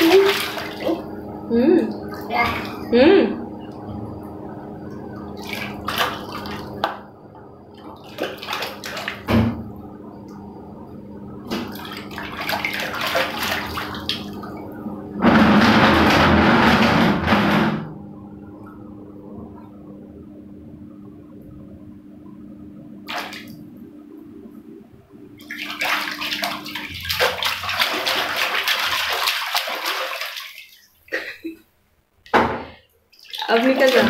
嗯，嗯，嗯。अब निकल जा